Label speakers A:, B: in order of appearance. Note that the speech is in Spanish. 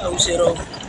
A: Chau, Ciro.